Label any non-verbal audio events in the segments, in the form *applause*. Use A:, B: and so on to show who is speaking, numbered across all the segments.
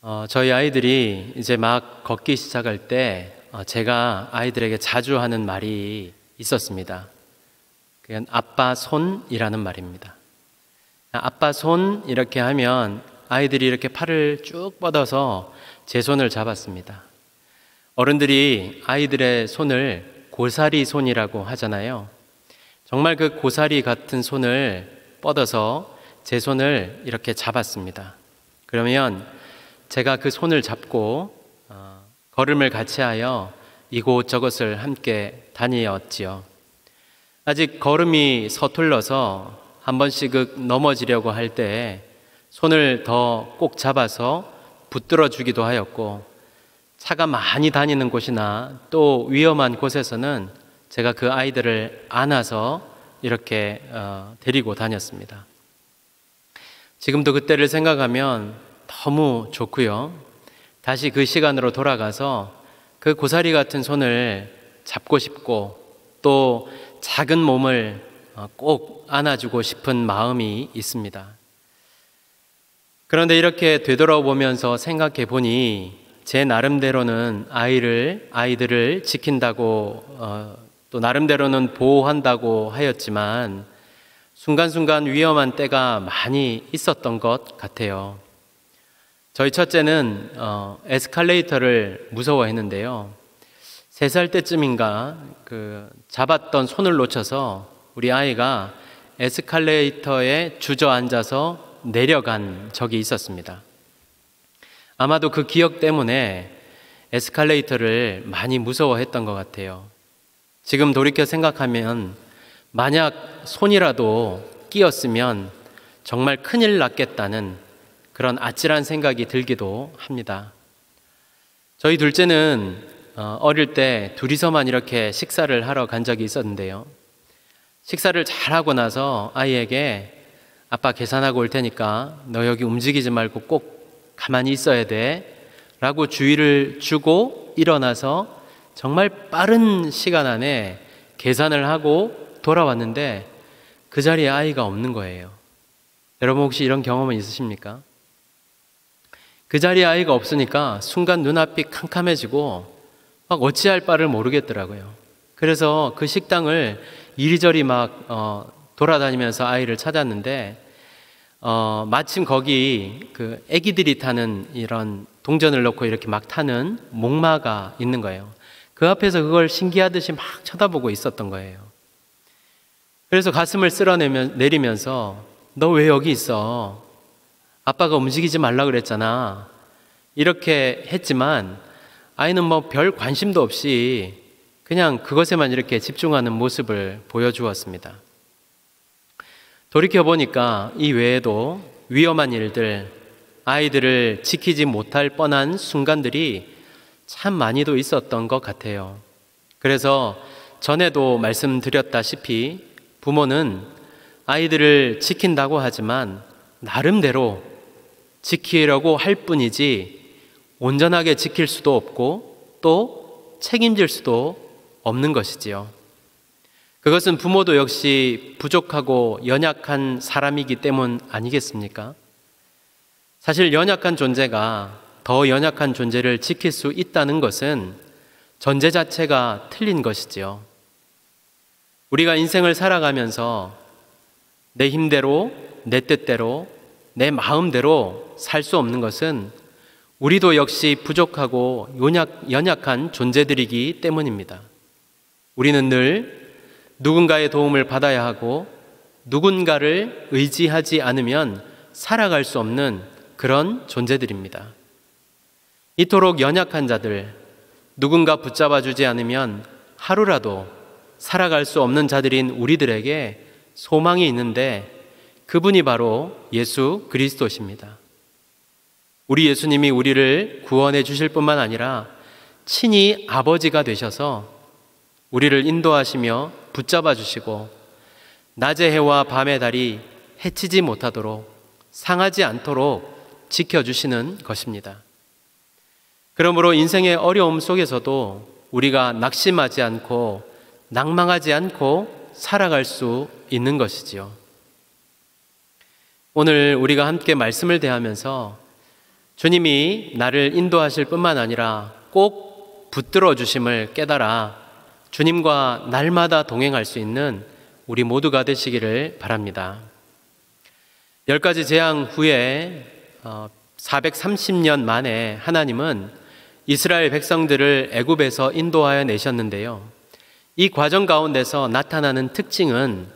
A: 어, 저희 아이들이 이제 막 걷기 시작할 때 어, 제가 아이들에게 자주 하는 말이 있었습니다. 그건 아빠 손이라는 말입니다. 아빠 손 이렇게 하면 아이들이 이렇게 팔을 쭉 뻗어서 제 손을 잡았습니다. 어른들이 아이들의 손을 고사리 손이라고 하잖아요. 정말 그 고사리 같은 손을 뻗어서 제 손을 이렇게 잡았습니다. 그러면 제가 그 손을 잡고 어, 걸음을 같이 하여 이곳저곳을 함께 다니었지요. 아직 걸음이 서툴러서 한 번씩 넘어지려고 할때 손을 더 꼭 잡아서 붙들어 주기도 하였고 차가 많이 다니는 곳이나 또 위험한 곳에서는 제가 그 아이들을 안아서 이렇게 어, 데리고 다녔습니다. 지금도 그때를 생각하면 너무 좋고요. 다시 그 시간으로 돌아가서 그 고사리 같은 손을 잡고 싶고 또 작은 몸을 어, 꼭 안아주고 싶은 마음이 있습니다. 그런데 이렇게 되돌아보면서 생각해 보니 제 나름대로는 아이를 아이들을 지킨다고 어, 또 나름대로는 보호한다고 하였지만 순간순간 위험한 때가 많이 있었던 것 같아요. 저희 첫째는 어, 에스컬레이터를 무서워했는데요. 세 살 때쯤인가 그 잡았던 손을 놓쳐서 우리 아이가 에스컬레이터에 주저앉아서 내려간 적이 있었습니다. 아마도 그 기억 때문에 에스컬레이터를 많이 무서워했던 것 같아요. 지금 돌이켜 생각하면 만약 손이라도 끼었으면 정말 큰일 났겠다는 그런 아찔한 생각이 들기도 합니다. 저희 둘째는 어, 어릴 때 둘이서만 이렇게 식사를 하러 간 적이 있었는데요. 식사를 잘 하고 나서 아이에게 아빠 계산하고 올 테니까 너 여기 움직이지 말고 꼭 가만히 있어야 돼. 라고 주의를 주고 일어나서 정말 빠른 시간 안에 계산을 하고 돌아왔는데 그 자리에 아이가 없는 거예요. 여러분 혹시 이런 경험은 있으십니까? 그 자리에 아이가 없으니까 순간 눈앞이 캄캄해지고 막 어찌할 바를 모르겠더라고요. 그래서 그 식당을 이리저리 막 어, 돌아다니면서 아이를 찾았는데 어, 마침 거기 그 아기들이 타는 이런 동전을 넣고 이렇게 막 타는 목마가 있는 거예요. 그 앞에서 그걸 신기하듯이 막 쳐다보고 있었던 거예요. 그래서 가슴을 쓸어내면 내리면서 너 왜 여기 있어? 아빠가 움직이지 말라 그랬잖아. 이렇게 했지만 아이는 뭐 별 관심도 없이 그냥 그것에만 이렇게 집중하는 모습을 보여주었습니다. 돌이켜보니까 이 외에도 위험한 일들, 아이들을 지키지 못할 뻔한 순간들이 참 많이도 있었던 것 같아요. 그래서 전에도 말씀드렸다시피 부모는 아이들을 지킨다고 하지만 나름대로 지키려고 할 뿐이지 온전하게 지킬 수도 없고 또 책임질 수도 없는 것이지요. 그것은 부모도 역시 부족하고 연약한 사람이기 때문 아니겠습니까? 사실 연약한 존재가 더 연약한 존재를 지킬 수 있다는 것은 전제 자체가 틀린 것이지요. 우리가 인생을 살아가면서 내 힘대로, 내 뜻대로, 내 마음대로 살 수 없는 것은 우리도 역시 부족하고 연약, 연약 한 존재들이기 때문입니다. 우리는 늘 누군가의 도움을 받아야 하고 누군가를 의지하지 않으면 살아갈 수 없는 그런 존재들입니다. 이토록 연약한 자들, 누군가 붙잡아 주지 않으면 하루라도 살아갈 수 없는 자들인 우리들에게 소망이 있는데 그분이 바로 예수 그리스도십니다. 우리 예수님이 우리를 구원해 주실 뿐만 아니라 친히 아버지가 되셔서 우리를 인도하시며 붙잡아 주시고 낮의 해와 밤의 달이 해치지 못하도록 상하지 않도록 지켜주시는 것입니다. 그러므로 인생의 어려움 속에서도 우리가 낙심하지 않고 낭망하지 않고 살아갈 수 있는 것이지요. 오늘 우리가 함께 말씀을 대하면서 주님이 나를 인도하실 뿐만 아니라 꼭 붙들어 주심을 깨달아 주님과 날마다 동행할 수 있는 우리 모두가 되시기를 바랍니다. 열 가지 재앙 후에 430년 어, 만에 하나님은 이스라엘 백성들을 애굽에서 인도하여 내셨는데요. 이 과정 가운데서 나타나는 특징은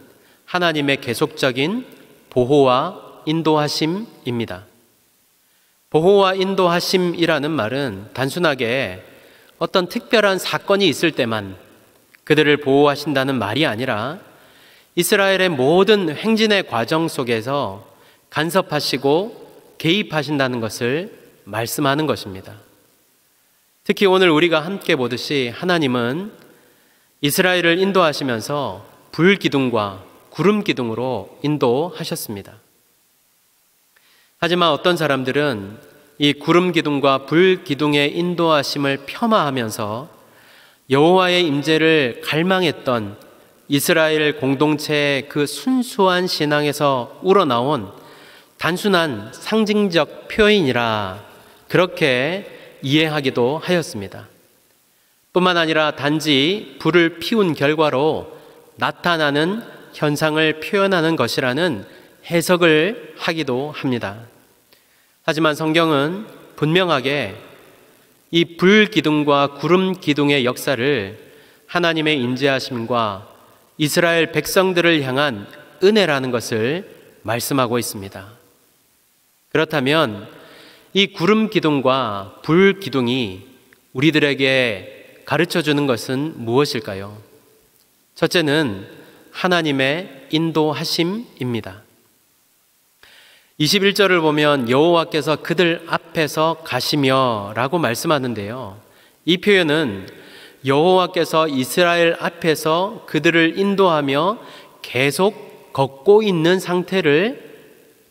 A: 하나님의 계속적인 보호와 인도하심입니다. 보호와 인도하심이라는 말은 단순하게 어떤 특별한 사건이 있을 때만 그들을 보호하신다는 말이 아니라 이스라엘의 모든 행진의 과정 속에서 간섭하시고 개입하신다는 것을 말씀하는 것입니다. 특히 오늘 우리가 함께 보듯이 하나님은 이스라엘을 인도하시면서 불기둥과 구름기둥으로 인도하셨습니다. 하지만 어떤 사람들은 이 구름 기둥과 불 기둥의 인도하심을 폄하하면서 여호와의 임재를 갈망했던 이스라엘 공동체의 그 순수한 신앙에서 우러나온 단순한 상징적 표현이라 그렇게 이해하기도 하였습니다. 뿐만 아니라 단지 불을 피운 결과로 나타나는 현상을 표현하는 것이라는 해석을 하기도 합니다. 하지만 성경은 분명하게 이 불기둥과 구름 기둥의 역사를 하나님의 인재하심과 이스라엘 백성들을 향한 은혜라는 것을 말씀하고 있습니다. 그렇다면 이 구름 기둥과 불 기둥이 우리들에게 가르쳐 주는 것은 무엇일까요? 첫째는 하나님의 인도하심입니다. 21절을 보면 여호와께서 그들 앞에서 가시며 라고 말씀하는데요. 이 표현은 여호와께서 이스라엘 앞에서 그들을 인도하며 계속 걷고 있는 상태를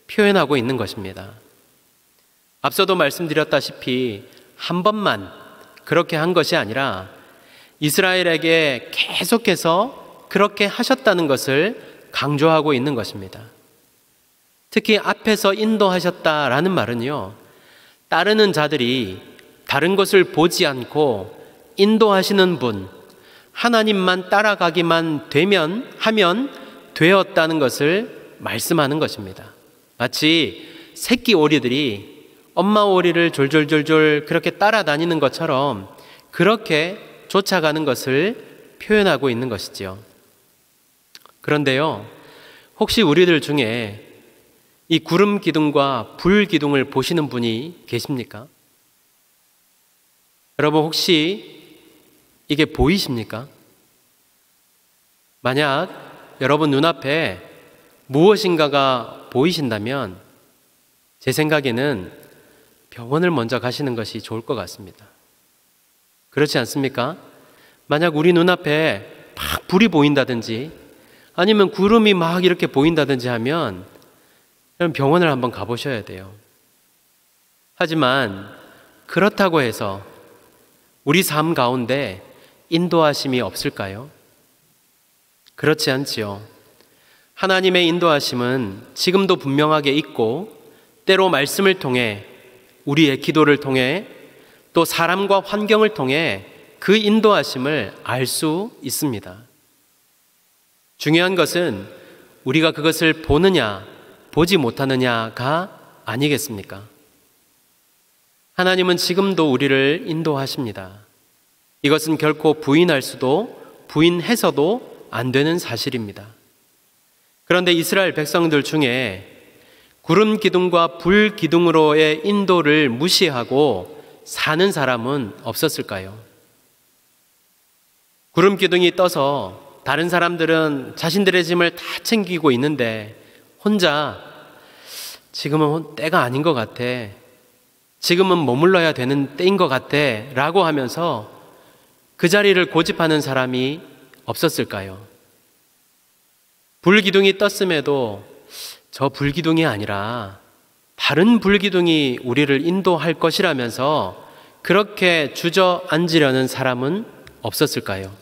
A: 표현하고 있는 것입니다. 앞서도 말씀드렸다시피 한 번만 그렇게 한 것이 아니라 이스라엘에게 계속해서 그렇게 하셨다는 것을 강조하고 있는 것입니다. 특히 앞에서 인도하셨다라는 말은요, 따르는 자들이 다른 것을 보지 않고 인도하시는 분, 하나님만 따라가기만 되면, 하면 되었다는 것을 말씀하는 것입니다. 마치 새끼 오리들이 엄마 오리를 졸졸졸졸 그렇게 따라다니는 것처럼 그렇게 쫓아가는 것을 표현하고 있는 것이지요. 그런데요, 혹시 우리들 중에 이 구름 기둥과 불 기둥을 보시는 분이 계십니까? 여러분 혹시 이게 보이십니까? 만약 여러분 눈앞에 무엇인가가 보이신다면 제 생각에는 병원을 먼저 가시는 것이 좋을 것 같습니다. 그렇지 않습니까? 만약 우리 눈앞에 막 불이 보인다든지 아니면 구름이 막 이렇게 보인다든지 하면 그럼 병원을 한번 가보셔야 돼요. 하지만 그렇다고 해서 우리 삶 가운데 인도하심이 없을까요? 그렇지 않지요. 하나님의 인도하심은 지금도 분명하게 있고 때로 말씀을 통해 우리의 기도를 통해 또 사람과 환경을 통해 그 인도하심을 알 수 있습니다. 중요한 것은 우리가 그것을 보느냐 보지 못하느냐가 아니겠습니까? 하나님은 지금도 우리를 인도하십니다. 이것은 결코 부인할 수도 부인해서도 안 되는 사실입니다. 그런데 이스라엘 백성들 중에 구름 기둥과 불 기둥으로의 인도를 무시하고 사는 사람은 없었을까요? 구름 기둥이 떠서 다른 사람들은 자신들의 짐을 다 챙기고 있는데 혼자 지금은 때가 아닌 것 같아. 지금은 머물러야 되는 때인 것 같아. 라고 하면서 그 자리를 고집하는 사람이 없었을까요? 불기둥이 떴음에도 저 불기둥이 아니라 다른 불기둥이 우리를 인도할 것이라면서 그렇게 주저앉으려는 사람은 없었을까요?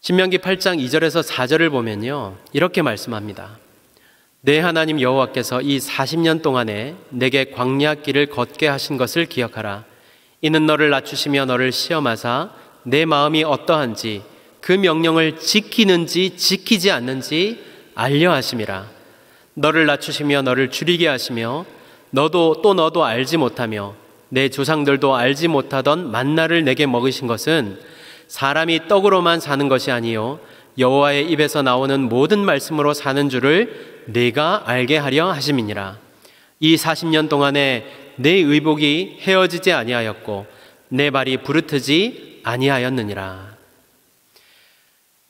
A: 신명기 8장 2절에서 4절을 보면요. 이렇게 말씀합니다. 내 하나님 여호와께서 이 40년 동안에 내게 광야 길을 걷게 하신 것을 기억하라. 이는 너를 낮추시며 너를 시험하사 내 마음이 어떠한지 그 명령을 지키는지 지키지 않는지 알려 하심이라. 너를 낮추시며 너를 줄이게 하시며 너도 또 너도 알지 못하며 내 조상들도 알지 못하던 만나를 내게 먹이신 것은 사람이 떡으로만 사는 것이 아니요 여호와의 입에서 나오는 모든 말씀으로 사는 줄을 내가 알게 하려 하심이니라. 이 40년 동안에 내 의복이 헤어지지 아니하였고 내 발이 부르트지 아니하였느니라.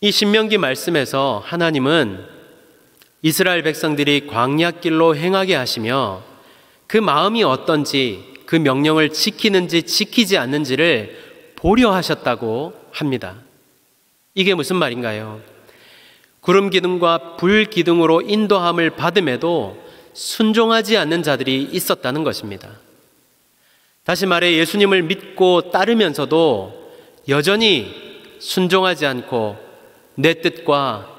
A: 이 신명기 말씀에서 하나님은 이스라엘 백성들이 광야길로 행하게 하시며 그 마음이 어떤지 그 명령을 지키는지 지키지 않는지를 보려 하셨다고 합니다. 이게 무슨 말인가요? 구름 기둥과 불 기둥으로 인도함을 받음에도 순종하지 않는 자들이 있었다는 것입니다. 다시 말해 예수님을 믿고 따르면서도 여전히 순종하지 않고 내 뜻과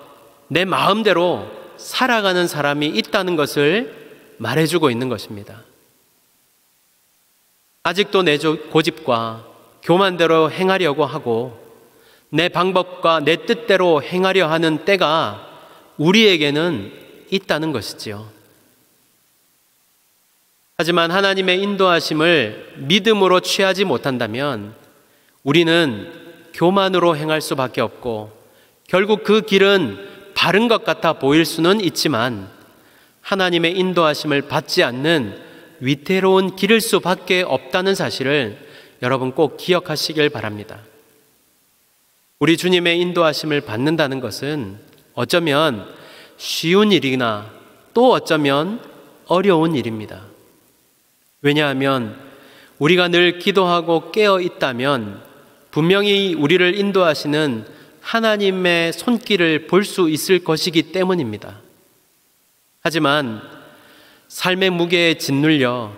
A: 내 마음대로 살아가는 사람이 있다는 것을 말해주고 있는 것입니다. 아직도 내 고집과 교만대로 행하려고 하고 내 방법과 내 뜻대로 행하려 하는 때가 우리에게는 있다는 것이지요. 하지만 하나님의 인도하심을 믿음으로 취하지 못한다면 우리는 교만으로 행할 수밖에 없고 결국 그 길은 바른 것 같아 보일 수는 있지만 하나님의 인도하심을 받지 않는 위태로운 길일 수밖에 없다는 사실을 여러분 꼭 기억하시길 바랍니다. 우리 주님의 인도하심을 받는다는 것은 어쩌면 쉬운 일이나 또 어쩌면 어려운 일입니다. 왜냐하면 우리가 늘 기도하고 깨어 있다면 분명히 우리를 인도하시는 하나님의 손길을 볼 수 있을 것이기 때문입니다. 하지만 삶의 무게에 짓눌려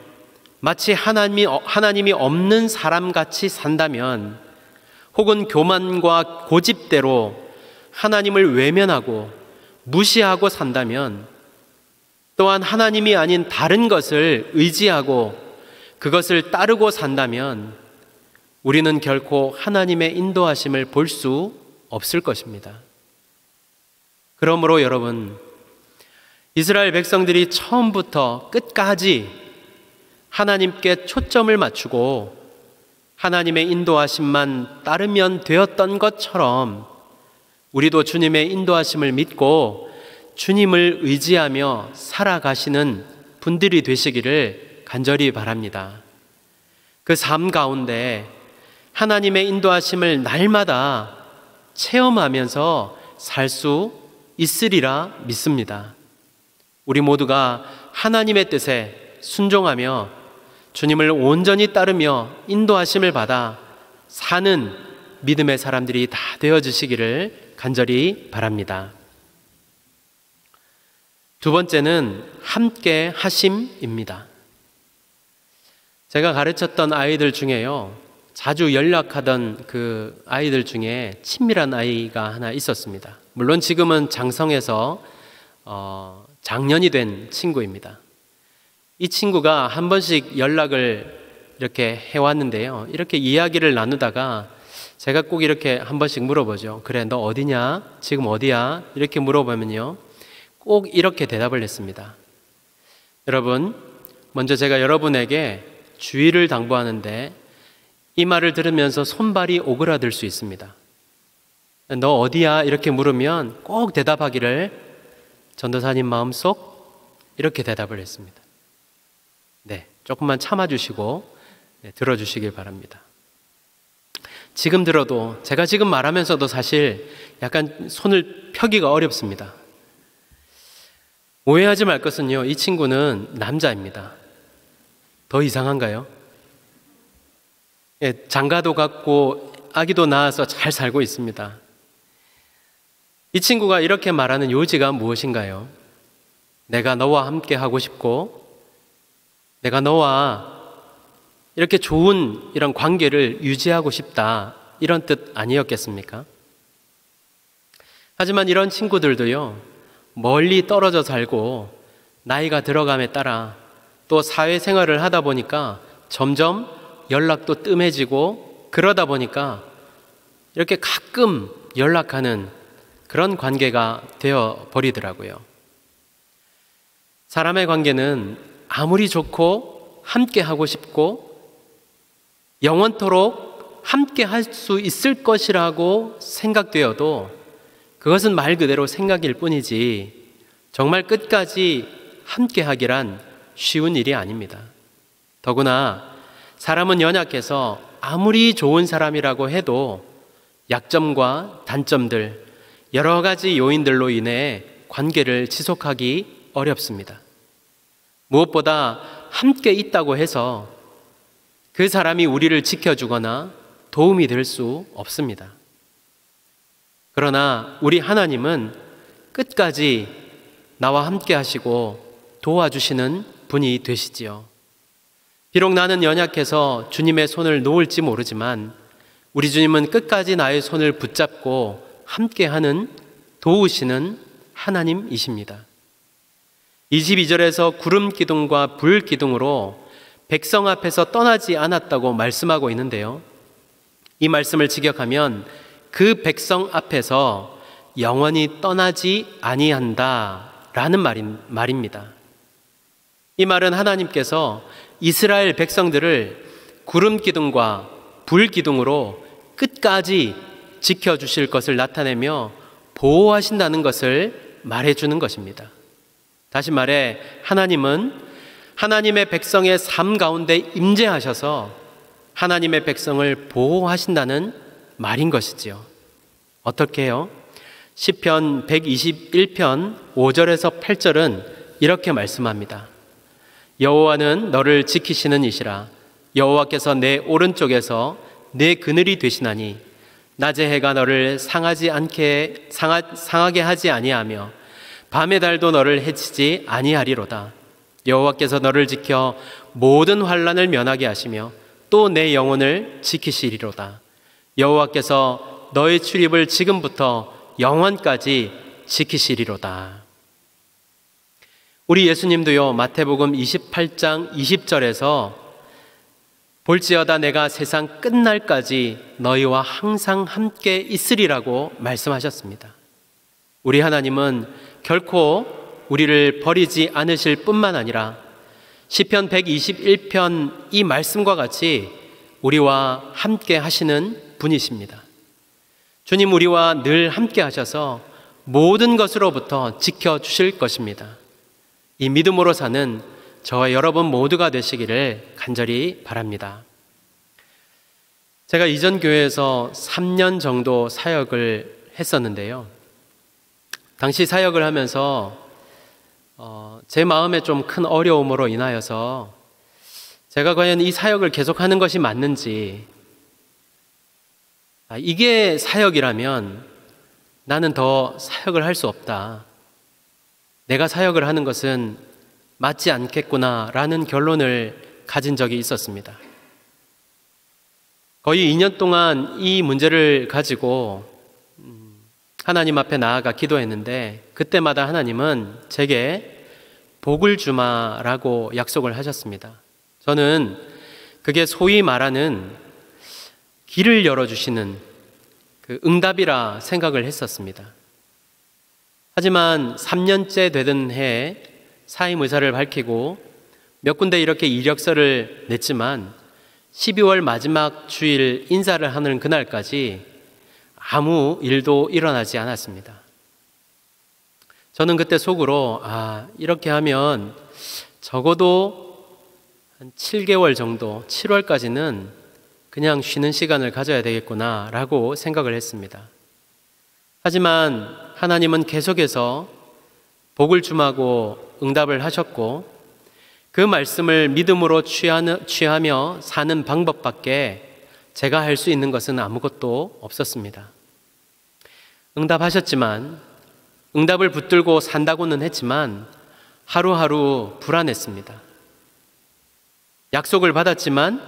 A: 마치 하나님이, 하나님이 없는 사람 같이 산다면 혹은 교만과 고집대로 하나님을 외면하고 무시하고 산다면 또한 하나님이 아닌 다른 것을 의지하고 그것을 따르고 산다면 우리는 결코 하나님의 인도하심을 볼 수 없을 것입니다. 그러므로 여러분, 이스라엘 백성들이 처음부터 끝까지 하나님께 초점을 맞추고 하나님의 인도하심만 따르면 되었던 것처럼 우리도 주님의 인도하심을 믿고 주님을 의지하며 살아가시는 분들이 되시기를 간절히 바랍니다. 그 삶 가운데 하나님의 인도하심을 날마다 체험하면서 살 수 있으리라 믿습니다. 우리 모두가 하나님의 뜻에 순종하며 주님을 온전히 따르며 인도하심을 받아 사는 믿음의 사람들이 다 되어주시기를 간절히 바랍니다. 두 번째는 함께 하심입니다. 제가 가르쳤던 아이들 중에요. 자주 연락하던 그 아이들 중에 친밀한 아이가 하나 있었습니다. 물론 지금은 장성에서 어, 작년이 된 친구입니다. 이 친구가 한 번씩 연락을 이렇게 해왔는데요. 이렇게 이야기를 나누다가 제가 꼭 이렇게 한 번씩 물어보죠. 그래, 너 어디냐? 지금 어디야? 이렇게 물어보면요. 꼭 이렇게 대답을 했습니다. 여러분, 먼저 제가 여러분에게 주의를 당부하는데 이 말을 들으면서 손발이 오그라들 수 있습니다. 너 어디야? 이렇게 물으면 꼭 대답하기를 전도사님 마음속 이렇게 대답을 했습니다. 네, 조금만 참아주시고 네, 들어주시길 바랍니다. 지금 들어도 제가 지금 말하면서도 사실 약간 손을 펴기가 어렵습니다. 오해하지 말 것은요, 이 친구는 남자입니다. 더 이상한가요? 예, 장가도 갔고 아기도 낳아서 잘 살고 있습니다. 이 친구가 이렇게 말하는 요지가 무엇인가요? 내가 너와 함께 하고 싶고, 내가 너와 이렇게 좋은 이런 관계를 유지하고 싶다. 이런 뜻 아니었겠습니까? 하지만 이런 친구들도요, 멀리 떨어져 살고 나이가 들어감에 따라 또 사회생활을 하다 보니까 점점 연락도 뜸해지고 그러다 보니까 이렇게 가끔 연락하는 그런 관계가 되어 버리더라고요. 사람의 관계는 아무리 좋고 함께 하고 싶고 영원토록 함께 할 수 있을 것이라고 생각되어도 그것은 말 그대로 생각일 뿐이지 정말 끝까지 함께 하기란 쉬운 일이 아닙니다. 더구나 사람은 연약해서 아무리 좋은 사람이라고 해도 약점과 단점들, 여러 가지 요인들로 인해 관계를 지속하기 어렵습니다. 무엇보다 함께 있다고 해서 그 사람이 우리를 지켜주거나 도움이 될 수 없습니다. 그러나 우리 하나님은 끝까지 나와 함께 하시고 도와주시는 분이 되시지요. 비록 나는 연약해서 주님의 손을 놓을지 모르지만 우리 주님은 끝까지 나의 손을 붙잡고 함께하는 도우시는 하나님이십니다. 22절에서 구름 기둥과 불 기둥으로 백성 앞에서 떠나지 않았다고 말씀하고 있는데요. 이 말씀을 직역하면 그 백성 앞에서 영원히 떠나지 아니한다 라는 말인, 말입니다. 이 말은 하나님께서 이스라엘 백성들을 구름 기둥과 불 기둥으로 끝까지 지켜주실 것을 나타내며 보호하신다는 것을 말해주는 것입니다. 다시 말해, 하나님은 하나님의 백성의 삶 가운데 임재하셔서 하나님의 백성을 보호하신다는 말인 것이지요. 어떻게 해요? 시편 121편 5절에서 8절은 이렇게 말씀합니다. 여호와는 너를 지키시는 이시라 여호와께서 내 오른쪽에서 내 그늘이 되시나니 낮의 해가 너를 상하지 않게 상하, 상하게 하지 아니하며 밤의 달도 너를 해치지 아니하리로다. 여호와께서 너를 지켜 모든 환란을 면하게 하시며 또 내 영혼을 지키시리로다. 여호와께서 너의 출입을 지금부터 영원까지 지키시리로다. 우리 예수님도요, 마태복음 28장 20절에서 볼지어다 내가 세상 끝날까지 너희와 항상 함께 있으리라고 말씀하셨습니다. 우리 하나님은 결코 우리를 버리지 않으실 뿐만 아니라 시편 121편 이 말씀과 같이 우리와 함께 하시는 분이십니다. 주님 우리와 늘 함께 하셔서 모든 것으로부터 지켜 주실 것입니다. 이 믿음으로 사는 저와 여러분 모두가 되시기를 간절히 바랍니다. 제가 이전 교회에서 3년 정도 사역을 했었는데요. 당시 사역을 하면서 어, 제 마음에 좀 큰 어려움으로 인하여서 제가 과연 이 사역을 계속하는 것이 맞는지 아, 이게 사역이라면 나는 더 사역을 할 수 없다. 내가 사역을 하는 것은 맞지 않겠구나라는 결론을 가진 적이 있었습니다. 거의 2년 동안 이 문제를 가지고 음, 하나님 앞에 나아가 기도했는데 그때마다 하나님은 제게 복을 주마라고 약속을 하셨습니다. 저는 그게 소위 말하는 길을 열어주시는 그 응답이라 생각을 했었습니다. 하지만 3년째 되던 해에 사임 의사를 밝히고 몇 군데 이렇게 이력서를 냈지만 12월 마지막 주일 인사를 하는 그날까지 아무 일도 일어나지 않았습니다. 저는 그때 속으로 아, 이렇게 하면 적어도 한 7개월 정도, 7월까지는 그냥 쉬는 시간을 가져야 되겠구나 라고 생각을 했습니다. 하지만 하나님은 계속해서 복을 주마고 응답을 하셨고 그 말씀을 믿음으로 취하며 사는 방법밖에 제가 할 수 있는 것은 아무것도 없었습니다. 응답하셨지만 응답을 붙들고 산다고는 했지만 하루하루 불안했습니다. 약속을 받았지만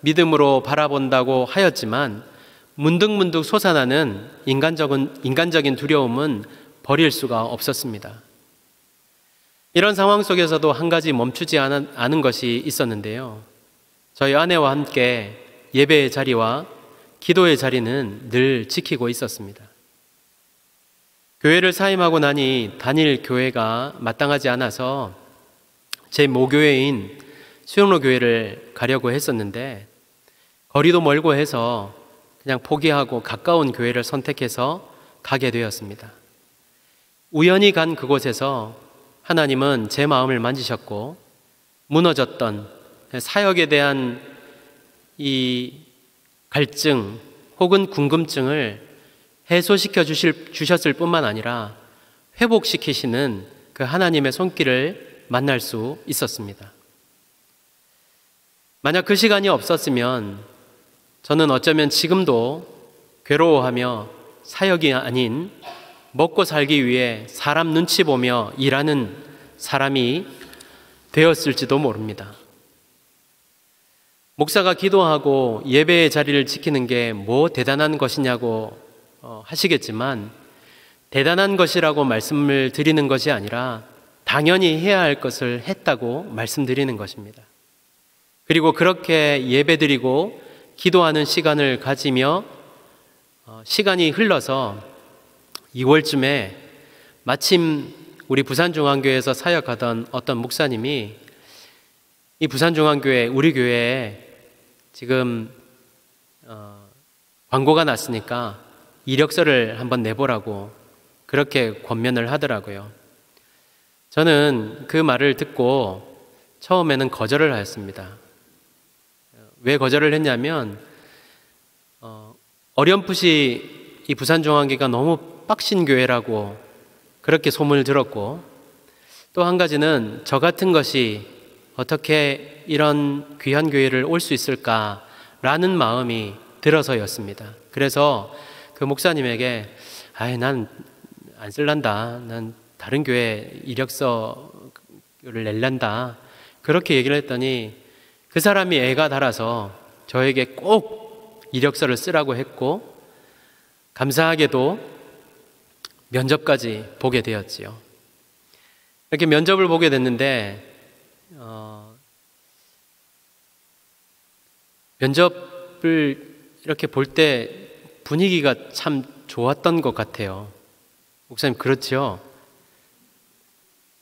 A: 믿음으로 바라본다고 하였지만 문득문득 솟아나는 인간적인, 인간적인 두려움은 버릴 수가 없었습니다. 이런 상황 속에서도 한 가지 멈추지 않은 것이 있었는데요. 저희 아내와 함께 예배의 자리와 기도의 자리는 늘 지키고 있었습니다. 교회를 사임하고 나니 단일 교회가 마땅하지 않아서 제 모교회인 수영로 교회를 가려고 했었는데 거리도 멀고 해서 그냥 포기하고 가까운 교회를 선택해서 가게 되었습니다. 우연히 간 그곳에서 하나님은 제 마음을 만지셨고 무너졌던 사역에 대한 이 갈증 혹은 궁금증을 해소시켜 주실, 주셨을 뿐만 아니라 회복시키시는 그 하나님의 손길을 만날 수 있었습니다. 만약 그 시간이 없었으면 저는 어쩌면 지금도 괴로워하며 사역이 아닌 먹고 살기 위해 사람 눈치 보며 일하는 사람이 되었을지도 모릅니다. 목사가 기도하고 예배의 자리를 지키는 게 뭐 대단한 것이냐고 어, 하시겠지만 대단한 것이라고 말씀을 드리는 것이 아니라 당연히 해야 할 것을 했다고 말씀드리는 것입니다. 그리고 그렇게 예배드리고 기도하는 시간을 가지며 어, 시간이 흘러서 2월쯤에 마침 우리 부산중앙교회에서 사역하던 어떤 목사님이 이 부산중앙교회 우리 교회에 지금 어, 광고가 났으니까 이력서를 한번 내보라고 그렇게 권면을 하더라고요. 저는 그 말을 듣고 처음에는 거절을 하였습니다. 왜 거절을 했냐면 어, 어렴풋이 이 부산중앙교가 너무 빡신 교회라고 그렇게 소문을 들었고 또 한 가지는 저 같은 것이 어떻게 이런 귀한 교회를 올 수 있을까라는 마음이 들어서였습니다. 그래서 그 목사님에게 아이 난 안 쓸란다. 난 다른 교회 이력서를 낼란다. 그렇게 얘기를 했더니 그 사람이 애가 달아서 저에게 꼭 이력서를 쓰라고 했고, 감사하게도 면접까지 보게 되었지요. 이렇게 면접을 보게 됐는데, 어, 면접을 이렇게 볼 때 분위기가 참 좋았던 것 같아요. 목사님, 그렇죠?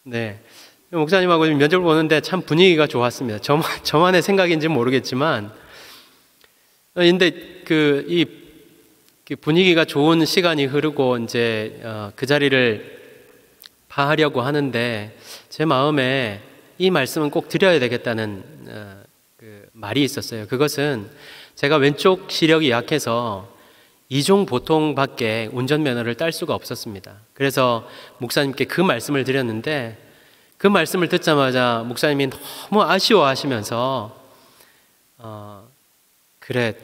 A: 네. 목사님하고 면접을 보는데 참 분위기가 좋았습니다. 저만, *laughs* 저만의 생각인지 모르겠지만, 어, 근데 그, 이그 분위기가 좋은 시간이 흐르고 이제 어, 그 자리를 파하려고 하는데 제 마음에 이 말씀은 꼭 드려야 되겠다는 어, 그 말이 있었어요. 그것은 제가 왼쪽 시력이 약해서 이종 보통밖에 운전면허를 딸 수가 없었습니다. 그래서 목사님께 그 말씀을 드렸는데 그 말씀을 듣자마자 목사님이 너무 아쉬워하시면서 어, 그래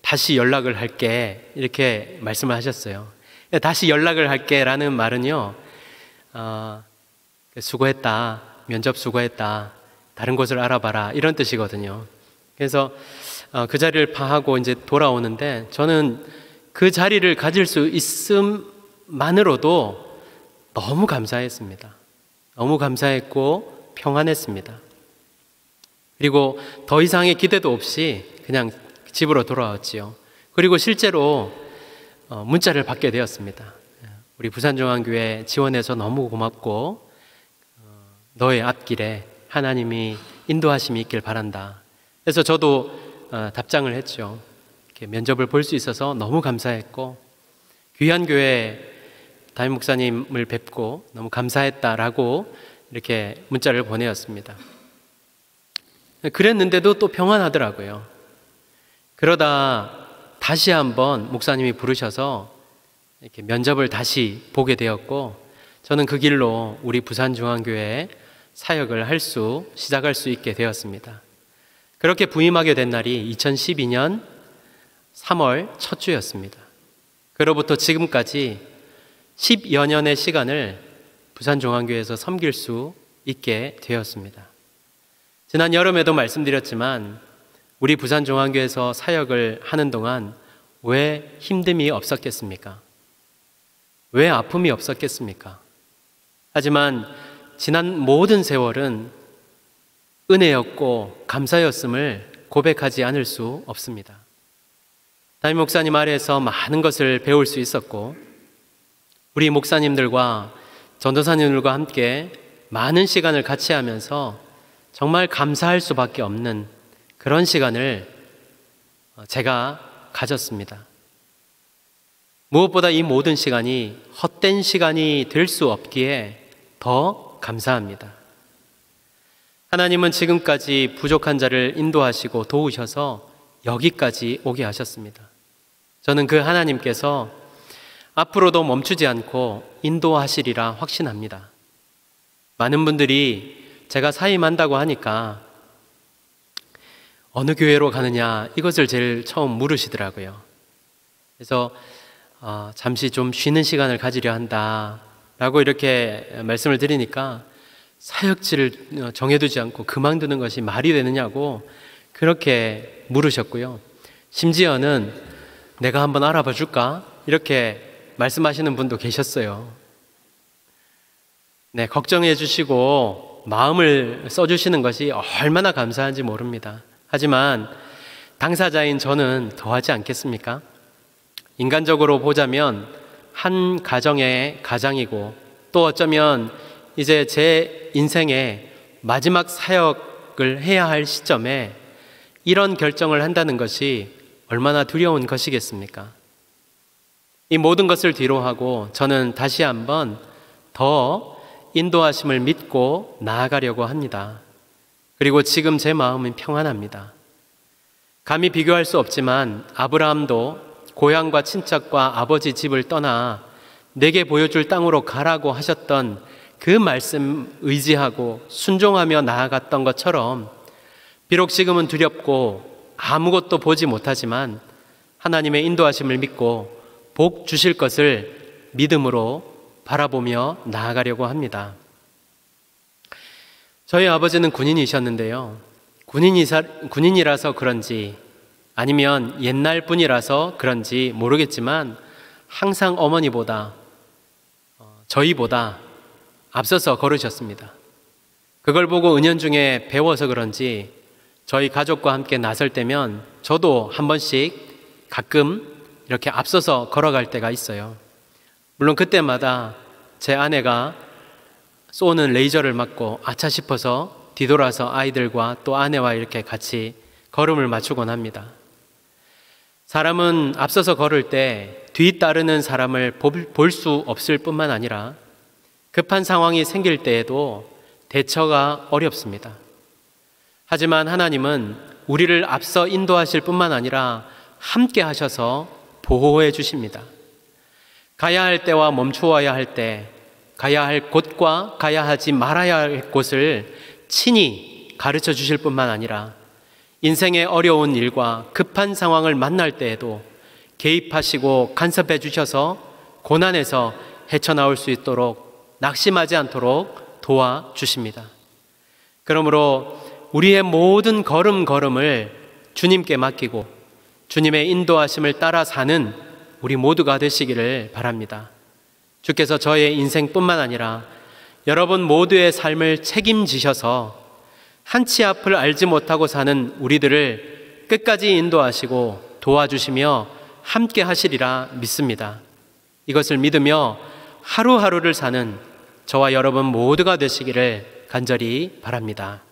A: 다시 연락을 할게 이렇게 말씀을 하셨어요. 다시 연락을 할게라는 말은요 어, 수고했다 면접 수고했다 다른 곳을 알아봐라 이런 뜻이거든요. 그래서 어, 그 자리를 파하고 이제 돌아오는데 저는 그 자리를 가질 수 있음만으로도 너무 감사했습니다. 너무 감사했고 평안했습니다. 그리고 더 이상의 기대도 없이 그냥 집으로 돌아왔지요. 그리고 실제로 어, 문자를 받게 되었습니다. 우리 부산중앙교회 지원해서 너무 고맙고 어, 너의 앞길에 하나님이 인도하심이 있길 바란다. 그래서 저도 어, 답장을 했죠. 면접을 볼 수 있어서 너무 감사했고 귀한 교회 담임 목사님을 뵙고 너무 감사했다라고 이렇게 문자를 보내었습니다. 그랬는데도 또 평안하더라고요. 그러다 다시 한번 목사님이 부르셔서 이렇게 면접을 다시 보게 되었고 저는 그 길로 우리 부산중앙교회에 사역을 할 수, 시작할 수 있게 되었습니다. 그렇게 부임하게 된 날이 2012년 3월 첫 주였습니다. 그로부터 지금까지 10여 년의 시간을 부산중앙교회에서 섬길 수 있게 되었습니다. 지난 여름에도 말씀드렸지만 우리 부산중앙교회에서 사역을 하는 동안 왜 힘듦이 없었겠습니까? 왜 아픔이 없었겠습니까? 하지만 지난 모든 세월은 은혜였고 감사였음을 고백하지 않을 수 없습니다. 담임 목사님 아래에서 많은 것을 배울 수 있었고, 우리 목사님들과 전도사님들과 함께 많은 시간을 같이 하면서 정말 감사할 수밖에 없는 그런 시간을 제가 가졌습니다. 무엇보다 이 모든 시간이 헛된 시간이 될 수 없기에 더 감사합니다. 하나님은 지금까지 부족한 자를 인도하시고 도우셔서 여기까지 오게 하셨습니다. 저는 그 하나님께서 앞으로도 멈추지 않고 인도하시리라 확신합니다. 많은 분들이 제가 사임한다고 하니까 어느 교회로 가느냐 이것을 제일 처음 물으시더라고요. 그래서 어, 잠시 좀 쉬는 시간을 가지려 한다라고 이렇게 말씀을 드리니까 사역지를 정해두지 않고 그만두는 것이 말이 되느냐고 그렇게 물으셨고요. 심지어는 내가 한번 알아봐 줄까? 이렇게 말씀하시는 분도 계셨어요. 네, 걱정해 주시고 마음을 써주시는 것이 얼마나 감사한지 모릅니다. 하지만 당사자인 저는 더하지 않겠습니까? 인간적으로 보자면 한 가정의 가장이고 또 어쩌면 이제 제 인생의 마지막 사역을 해야 할 시점에 이런 결정을 한다는 것이 얼마나 두려운 것이겠습니까? 이 모든 것을 뒤로 하고 저는 다시 한번 더 인도하심을 믿고 나아가려고 합니다. 그리고 지금 제 마음은 평안합니다. 감히 비교할 수 없지만 아브라함도 고향과 친척과 아버지 집을 떠나 내게 보여줄 땅으로 가라고 하셨던 그 말씀 의지하고 순종하며 나아갔던 것처럼 비록 지금은 두렵고 아무것도 보지 못하지만 하나님의 인도하심을 믿고 복 주실 것을 믿음으로 바라보며 나아가려고 합니다. 저희 아버지는 군인이셨는데요. 군인이사, 군인이라서 그런지 아니면 옛날 분이라서 그런지 모르겠지만 항상 어머니보다 어, 저희보다 앞서서 걸으셨습니다. 그걸 보고 은연중에 배워서 그런지 저희 가족과 함께 나설 때면 저도 한 번씩 가끔 이렇게 앞서서 걸어갈 때가 있어요. 물론 그때마다 제 아내가 쏘는 레이저를 맞고 아차 싶어서 뒤돌아서 아이들과 또 아내와 이렇게 같이 걸음을 맞추곤 합니다. 사람은 앞서서 걸을 때 뒤따르는 사람을 볼 수 없을 뿐만 아니라 급한 상황이 생길 때에도 대처가 어렵습니다. 하지만 하나님은 우리를 앞서 인도하실 뿐만 아니라 함께 하셔서 보호해 주십니다. 가야 할 때와 멈추어야 할 때, 가야 할 곳과 가야 하지 말아야 할 곳을 친히 가르쳐 주실 뿐만 아니라 인생의 어려운 일과 급한 상황을 만날 때에도 개입하시고 간섭해 주셔서 고난에서 헤쳐나올 수 있도록 낙심하지 않도록 도와주십니다. 그러므로 우리의 모든 걸음걸음을 주님께 맡기고 주님의 인도하심을 따라 사는 우리 모두가 되시기를 바랍니다. 주께서 저의 인생뿐만 아니라 여러분 모두의 삶을 책임지셔서 한치 앞을 알지 못하고 사는 우리들을 끝까지 인도하시고 도와주시며 함께 하시리라 믿습니다. 이것을 믿으며 하루하루를 사는 저와 여러분 모두가 되시기를 간절히 바랍니다.